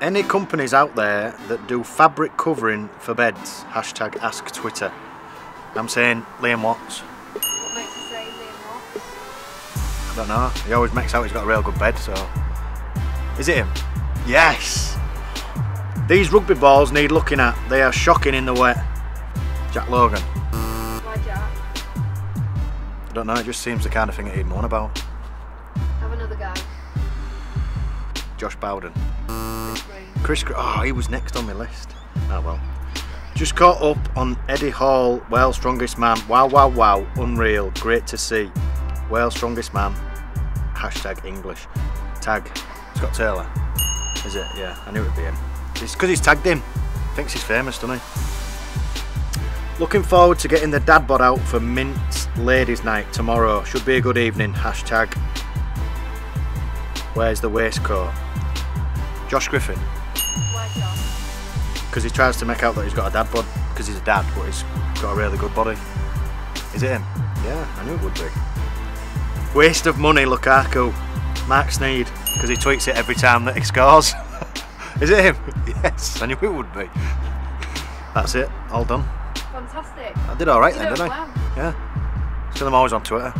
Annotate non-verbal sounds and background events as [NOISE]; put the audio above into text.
Any companies out there that do fabric covering for beds, hashtag ask Twitter. I'm saying Liam Watts. What makes you say Liam Watts? I don't know. He always makes out he's got a real good bed, so. Is it him? Yes! These rugby balls need looking at. They are shocking in the wet. Jack Logan. Why Jack? I don't know, it just seems the kind of thing that he'd moan about. Have another guy. Josh Bowden. Chris. Oh, he was next on my list. Oh well. Just caught up on Eddie Hall, World's strongest man. Wow, wow, wow, unreal, great to see. World's strongest man. Hashtag English. Tag Scott Taylor. Is it? Yeah, I knew it'd be him. It's because he's tagged him. Thinks he's famous, doesn't he? Looking forward to getting the dad bod out for Mint's Ladies Night tomorrow. Should be a good evening. Hashtag Where's the waistcoat? Josh Griffin. Why Josh? because he tries to make out that he's got a dad bod because he's a dad, but he's got a really good body. Is it him? Yeah, I knew it would be. Waste of money, Lukaku. Marc Sneyd, because he tweets it every time that he scores. [LAUGHS] Is it him? Yes, I knew it would be. That's it, all done. Fantastic. I did alright then, did didn't I? Yeah. Still, I'm always on Twitter.